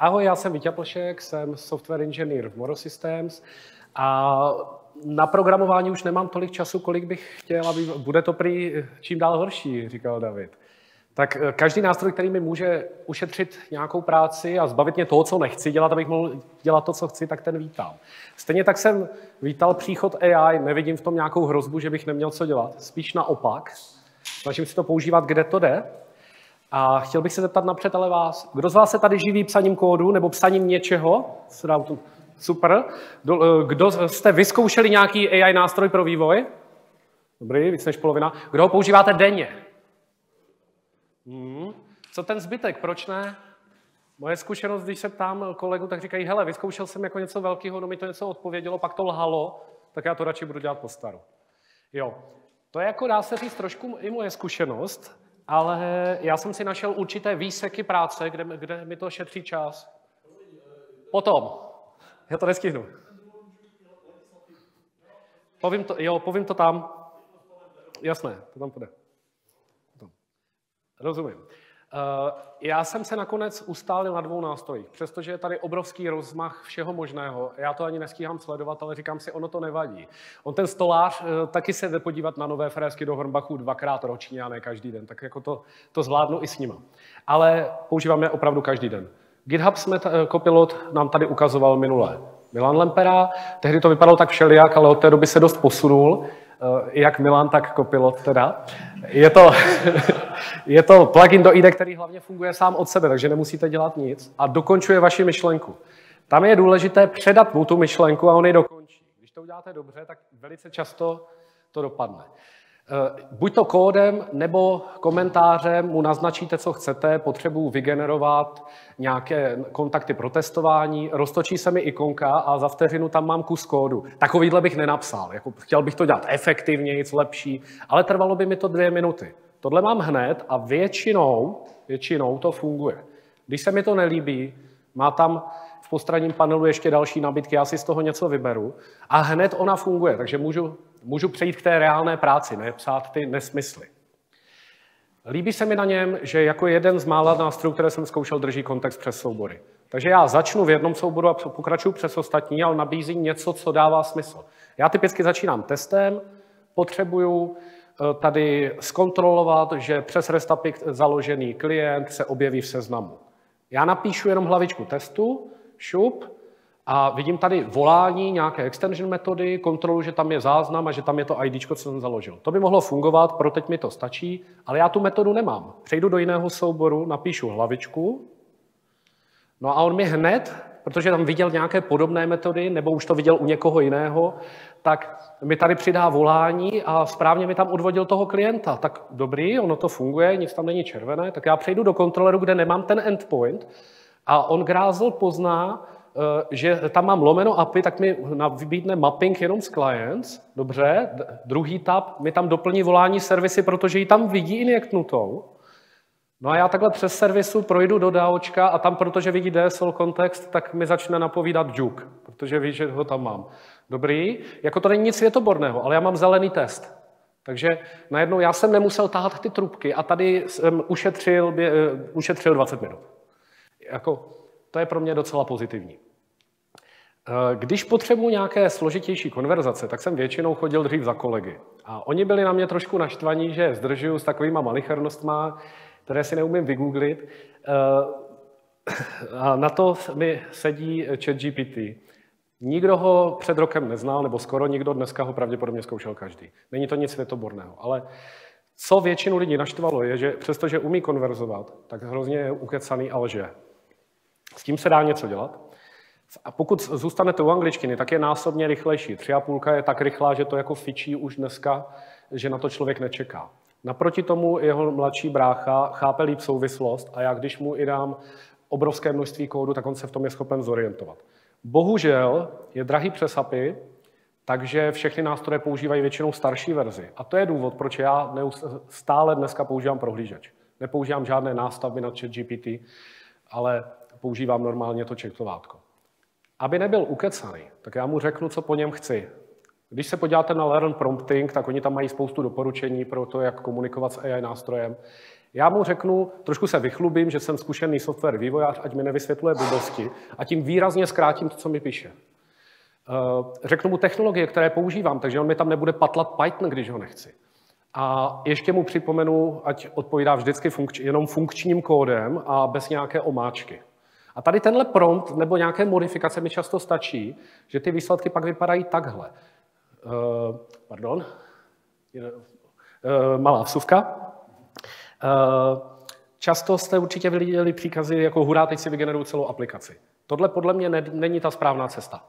Ahoj, já jsem Vítě Plšek, jsem software engineer v Moro Systems a na programování už nemám tolik času, kolik bych chtěl, aby bude to prý čím dál horší, říkal David. Tak eh, každý nástroj, který mi může ušetřit nějakou práci a zbavit mě toho, co nechci dělat, abych mohl dělat to, co chci, tak ten vítám. Stejně tak jsem vítal příchod AI, nevidím v tom nějakou hrozbu, že bych neměl co dělat. Spíš naopak. Snažím si to používat, kde to jde. A chtěl bych se zeptat napřed ale vás, kdo z vás se tady živí psaním kódu nebo psaním něčeho? Super. Eh, kdo jste vyzkoušeli nějaký AI nástroj pro vývoj? Dobrý, víc než polovina. Kdo ho používáte denně? Hmm. Co ten zbytek, proč ne? Moje zkušenost, když se ptám kolegu, tak říkají, hele, vyzkoušel jsem jako něco velkého, no mi to něco odpovědělo, pak to lhalo, tak já to radši budu dělat po staru. Jo, to je jako, dá se říct, trošku i moje zkušenost, ale já jsem si našel určité výseky práce, kde, kde mi to šetří čas. Potom. Já to nestihnu. Povím to, jo, povím to tam. Jasné, to tam půjde. Rozumím. Uh, já jsem se nakonec ustálil na dvou nástrojích, přestože je tady obrovský rozmach všeho možného. Já to ani nestíhám sledovat, ale říkám si, ono to nevadí. On ten stolář uh, taky se jde podívat na nové fresky do Hornbachu dvakrát ročně a ne každý den, tak jako to, to zvládnu i s nima. Ale používám je opravdu každý den. GitHub jsme uh, Copilot nám tady ukazoval minulé. Milan Lempera, tehdy to vypadalo tak všelijak, ale od té doby se dost posunul. Eh, jak Milan, tak Copilot teda. Je to, je to plugin do IDE, který hlavně funguje sám od sebe, takže nemusíte dělat nic a dokončuje vaši myšlenku. Tam je důležité předat mu tu myšlenku a on ji dokončí. Když to uděláte dobře, tak velice často to dopadne. Eh, buď to kódem nebo komentářem mu naznačíte, co chcete, potřebuji vygenerovat nějaké kontakty pro testování, roztočí se mi ikonka a za vteřinu tam mám kus kódu. Takovýhle bych nenapsal, jako chtěl bych to dělat efektivně, nic lepší, ale trvalo by mi to dvě minuty. Tohle mám hned a většinou, většinou to funguje. Když se mi to nelíbí, má tam v postranním panelu ještě další nabídky, já si z toho něco vyberu a hned ona funguje, takže můžu můžu přejít k té reálné práci, ne psát ty nesmysly. Líbí se mi na něm, že jako jeden z mála nástrojů, které jsem zkoušel, drží kontext přes soubory. Takže já začnu v jednom souboru a pokračuju přes ostatní, ale nabízí něco, co dává smysl. Já typicky začínám testem, potřebuju eh, tady zkontrolovat, že přes RESTAPIC založený klient se objeví v seznamu. Já napíšu jenom hlavičku testu, šup, a vidím tady volání nějaké extension metody, kontrolu, že tam je záznam a že tam je to ID, co jsem založil. To by mohlo fungovat, pro teď mi to stačí, ale já tu metodu nemám. Přejdu do jiného souboru, napíšu hlavičku, no a on mi hned, protože tam viděl nějaké podobné metody, nebo už to viděl u někoho jiného, tak mi tady přidá volání a správně mi tam odvodil toho klienta. Tak dobrý, ono to funguje, nic tam není červené, tak já přejdu do kontroleru, kde nemám ten endpoint a on grázl pozná, že tam mám lomeno API, tak mi vybídne mapping jenom z clients, dobře, druhý tab mi tam doplní volání servisy, protože ji tam vidí injektnutou. No a já takhle přes servisu projdu do DAOčka a tam, protože vidí DSL kontext, tak mi začne napovídat Juke, protože ví, že ho tam mám. Dobrý, jako to není nic světoborného, ale já mám zelený test. Takže najednou já jsem nemusel tahat ty trubky a tady jsem ušetřil, uh, ušetřil 20 minut. Jako, to je pro mě docela pozitivní. Eh, když potřebuji nějaké složitější konverzace, tak jsem většinou chodil dřív za kolegy. A oni byli na mě trošku naštvaní, že zdržuju s takovýma malichernostma, které si neumím vygooglit. Eh, a na to mi sedí ChatGPT. Nikdo ho před rokem neznal, nebo skoro nikdo, dneska ho pravděpodobně zkoušel každý. Není to nic světoborného, ale co většinu lidí naštvalo, je, že přestože umí konverzovat, tak hrozně je ukecaný a lže. S tím se dá něco dělat. A pokud zůstanete u angličtiny, tak je násobně rychlejší. Tři a půlka je tak rychlá, že to jako fičí už dneska, že na to člověk nečeká. Naproti tomu jeho mladší brácha chápe líp souvislost a já když mu i dám obrovské množství kódu, tak on se v tom je schopen zorientovat. Bohužel je drahý přes API, takže všechny nástroje používají většinou starší verzi. A to je důvod, proč já stále dneska používám prohlížeč. Nepoužívám žádné nástavby na ChatGPT, ale používám normálně to čektovátko. Aby nebyl ukecaný, tak já mu řeknu, co po něm chci. Když se podíváte na Learn Prompting, tak oni tam mají spoustu doporučení pro to, jak komunikovat s AI nástrojem. Já mu řeknu, trošku se vychlubím, že jsem zkušený software vývojář, ať mi nevysvětluje blbosti a tím výrazně zkrátím to, co mi píše. Eh, řeknu mu technologie, které používám, takže on mi tam nebude patlat Python, když ho nechci. A ještě mu připomenu, ať odpovídá vždycky funkč, jenom funkčním kódem a bez nějaké omáčky. A tady tenhle prompt nebo nějaké modifikace mi často stačí, že ty výsledky pak vypadají takhle. Uh, pardon, uh, malá vsuvka. Uh, často jste určitě viděli příkazy jako hurá, teď si vygeneruju celou aplikaci. Tohle podle mě ne, není ta správná cesta.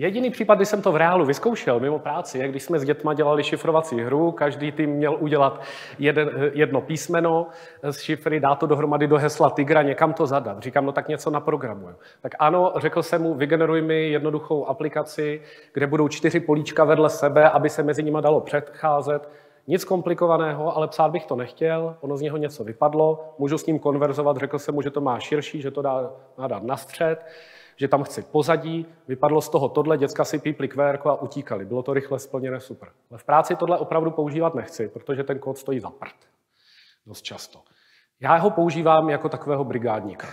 Jediný případ, kdy jsem to v reálu vyzkoušel mimo práci, je, když jsme s dětma dělali šifrovací hru, každý tým měl udělat jeden, jedno písmeno z šifry, dát to dohromady do hesla Tigra, někam to zadat. Říkám, no tak něco naprogramuju. Tak ano, řekl jsem mu, vygeneruj mi jednoduchou aplikaci, kde budou čtyři políčka vedle sebe, aby se mezi nimi dalo předcházet. Nic komplikovaného, ale psát bych to nechtěl, ono z něho něco vypadlo, můžu s ním konverzovat, řekl jsem mu, že to má širší, že to dá, má dát na střed že tam chci pozadí, vypadlo z toho tohle, děcka si pípli kvérko a utíkali. Bylo to rychle splněné, super. Ale v práci tohle opravdu používat nechci, protože ten kód stojí za prd. Dost často. Já ho používám jako takového brigádníka.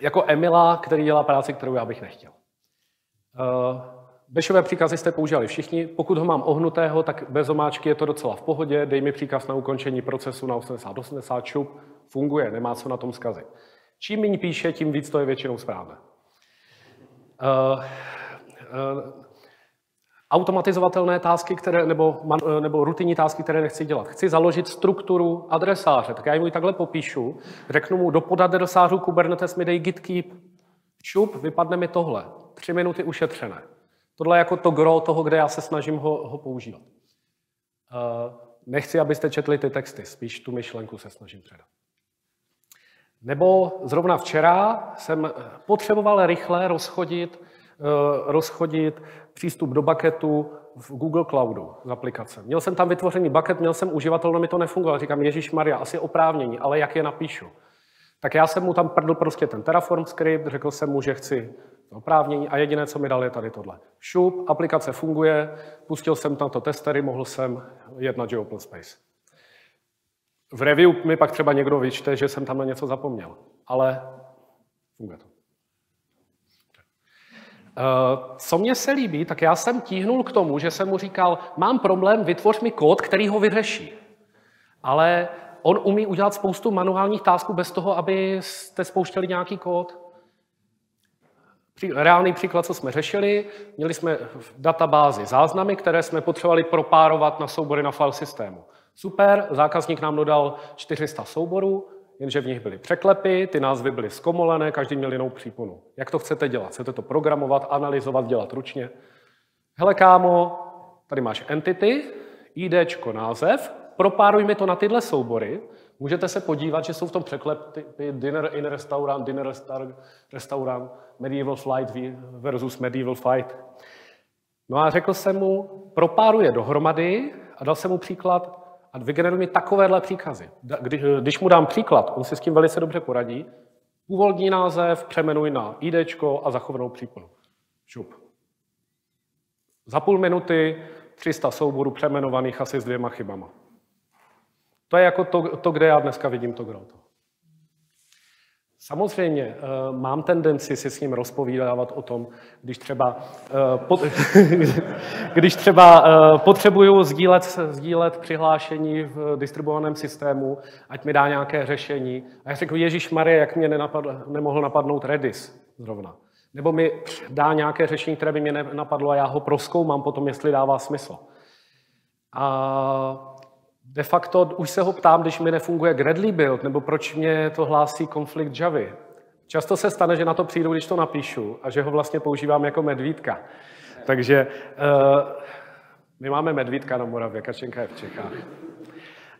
Jako Emila, který dělá práci, kterou já bych nechtěl. Uh, Bešové příkazy jste používali všichni. Pokud ho mám ohnutého, tak bez omáčky je to docela v pohodě. Dej mi příkaz na ukončení procesu na 80-80 šup. Funguje, nemá co na tom zkazit. Čím méně píše, tím víc to je většinou správné. Uh, uh, automatizovatelné tásky, které, nebo, uh, nebo rutinní tásky, které nechci dělat. Chci založit strukturu adresáře, tak já jim ji takhle popíšu, řeknu mu, do podadresářů Kubernetes mi dej git keep, šup, vypadne mi tohle. Tři minuty ušetřené. Tohle je jako to gro toho, kde já se snažím ho, ho používat. Uh, nechci, abyste četli ty texty, spíš tu myšlenku se snažím předat. Nebo zrovna včera jsem potřeboval rychle rozchodit, eh, rozchodit přístup do bucketu v Google Cloudu z aplikace. Měl jsem tam vytvořený bucket, měl jsem uživatel, no mi to nefungovalo. Říkám, Ježíš Maria, asi oprávnění, ale jak je napíšu? Tak já jsem mu tam prdl prostě ten Terraform script, řekl jsem mu, že chci oprávnění a jediné, co mi dal, je tady tohle. Šup, aplikace funguje, pustil jsem tam to testery, mohl jsem jednat na Open Space. V review mi pak třeba někdo vyčte, že jsem tam na něco zapomněl, ale funguje to. Uh, co mě se líbí, tak já jsem tíhnul k tomu, že jsem mu říkal, mám problém, vytvoř mi kód, který ho vyřeší. Ale on umí udělat spoustu manuálních tásků bez toho, aby jste spouštěli nějaký kód. Reálný příklad, co jsme řešili, měli jsme v databázi záznamy, které jsme potřebovali propárovat na soubory na file systému. Super, zákazník nám dodal 400 souborů, jenže v nich byly překlepy, ty názvy byly zkomolené, každý měl jinou příponu. Jak to chcete dělat? Chcete to programovat, analyzovat, dělat ručně? Hele kámo, tady máš entity, IDčko, název, propáruj mi to na tyhle soubory, můžete se podívat, že jsou v tom překlepy dinner in restaurant, dinner restaurant, medieval flight versus medieval fight. No a řekl jsem mu, propáruje dohromady a dal jsem mu příklad, a vygeneruj mi takovéhle příkazy. Když, když mu dám příklad, on si s tím velice dobře poradí, původní název přemenuj na ID a zachovanou příponu. Šup. Za půl minuty 300 souborů přemenovaných asi s dvěma chybama. To je jako to, to kde já dneska vidím to groto. Samozřejmě eh, mám tendenci si s ním rozpovídávat o tom, když třeba, eh, když třeba eh, potřebuju sdílet, sdílet přihlášení v distribuovaném systému, ať mi dá nějaké řešení. A já řeknu, Ježíš Marie, jak mě nenapadl, nemohl napadnout Redis zrovna. Nebo mi dá nějaké řešení, které by mě nenapadlo a já ho proskoumám potom, jestli dává smysl. A de facto už se ho ptám, když mi nefunguje Gradley build, nebo proč mě to hlásí konflikt Javy. Často se stane, že na to přijdu, když to napíšu a že ho vlastně používám jako medvídka. Takže uh, my máme medvídka na Moravě, Kačenka je v Čechách.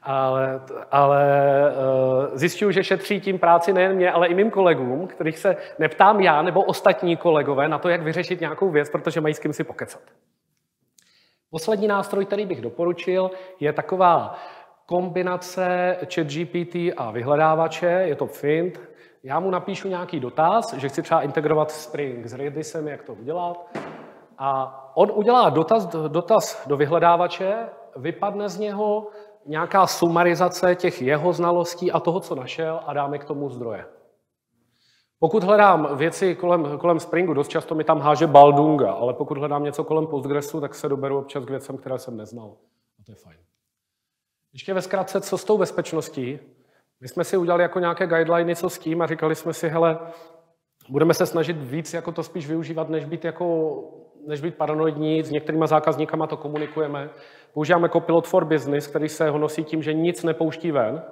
Ale, ale uh, zjišťuju, že šetří tím práci nejen mě, ale i mým kolegům, kterých se neptám já nebo ostatní kolegové na to, jak vyřešit nějakou věc, protože mají s kým si pokecat. Poslední nástroj, který bych doporučil, je taková kombinace ChatGPT a vyhledávače, je to Fint. Já mu napíšu nějaký dotaz, že chci třeba integrovat Spring s Redisem, jak to udělat. A on udělá dotaz, dotaz do vyhledávače, vypadne z něho nějaká sumarizace těch jeho znalostí a toho, co našel a dáme k tomu zdroje. Pokud hledám věci kolem, kolem Springu, dost často mi tam háže Baldunga, ale pokud hledám něco kolem Postgresu, tak se doberu občas k věcem, které jsem neznal. A to je fajn. Ještě ve zkratce, co s tou bezpečností? My jsme si udělali jako nějaké guideliny, co s tím a říkali jsme si, hele, budeme se snažit víc jako to spíš využívat, než být, jako, než být paranoidní. S některými zákazníkama to komunikujeme. Používáme Copilot for Business, který se honosí tím, že nic nepouští ven.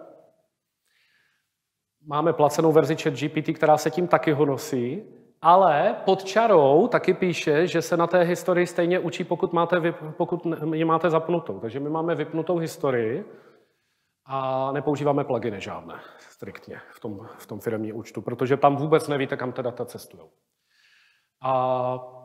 Máme placenou verzi chat GPT, která se tím taky honosí. Ale pod čarou taky píše, že se na té historii stejně učí, pokud, máte, pokud ji máte zapnutou. Takže my máme vypnutou historii a nepoužíváme pluginy žádné, striktně v tom, v tom firmním účtu, protože tam vůbec nevíte, kam ta data cestují. A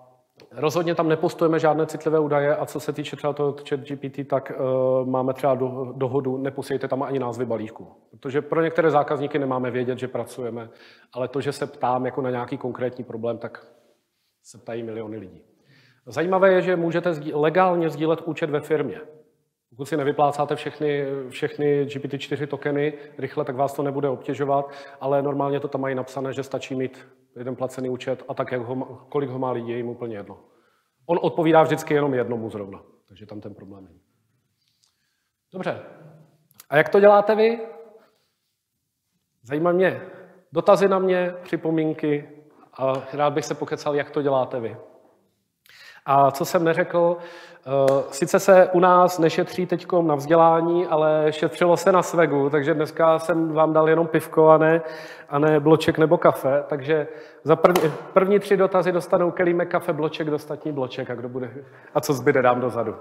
rozhodně tam nepostujeme žádné citlivé údaje a co se týče třeba toho chat GPT, tak uh, máme třeba do, dohodu, neposílejte tam ani názvy balíků. Protože pro některé zákazníky nemáme vědět, že pracujeme, ale to, že se ptám jako na nějaký konkrétní problém, tak se ptají miliony lidí. Zajímavé je, že můžete legálně sdílet účet ve firmě. Pokud si nevyplácáte všechny, všechny GPT-4 tokeny rychle, tak vás to nebude obtěžovat, ale normálně to tam mají napsané, že stačí mít jeden placený účet a tak, jak ho, kolik ho má lidí, je jim úplně jedno. On odpovídá vždycky jenom jednomu zrovna, takže tam ten problém není. Dobře. A jak to děláte vy? Zajímá mě dotazy na mě, připomínky a rád bych se pokecal, jak to děláte vy. A co jsem neřekl, eh, sice se u nás nešetří teď na vzdělání, ale šetřilo se na svegu, takže dneska jsem vám dal jenom pivko a ne, a ne bloček nebo kafe. Takže za první, první tři dotazy dostanou kelímek kafe, bloček, dostatní bloček a kdo bude a co zbyde dám dozadu.